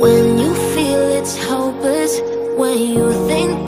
When you feel it's hopeless, when you think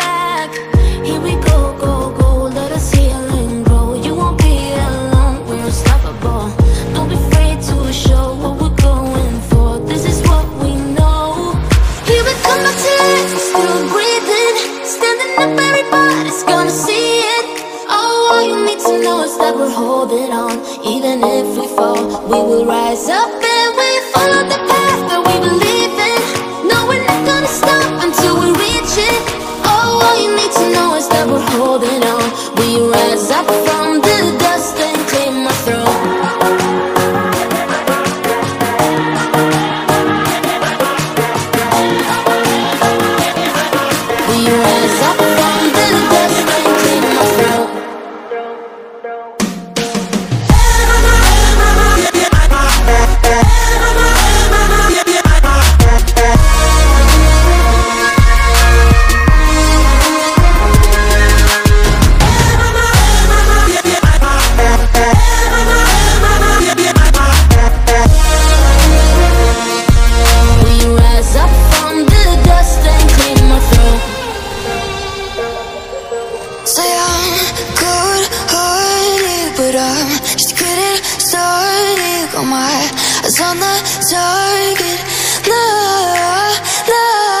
To that we're holding on. Even if we fall, we will rise up and we follow the path that we believe in. No, we're not gonna stop until we reach it. Oh, all you need to know is that we're holding on. We rise up from the dust and claim our throne. We rise up but I'm just getting started. Got my eyes on the target. No, no.